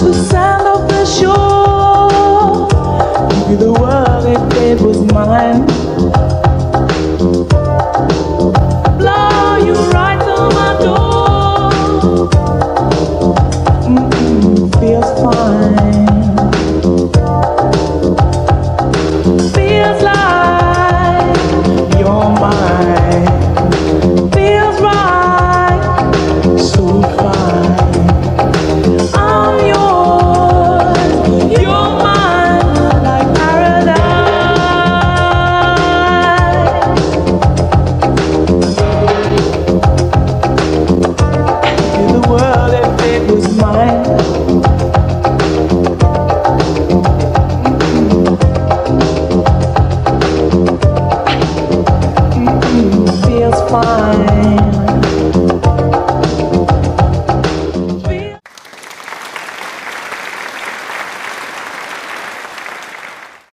the sound of the shore. Give the world if it was mine. Blow you right my door. Mm-hmm, feels fine. Fine.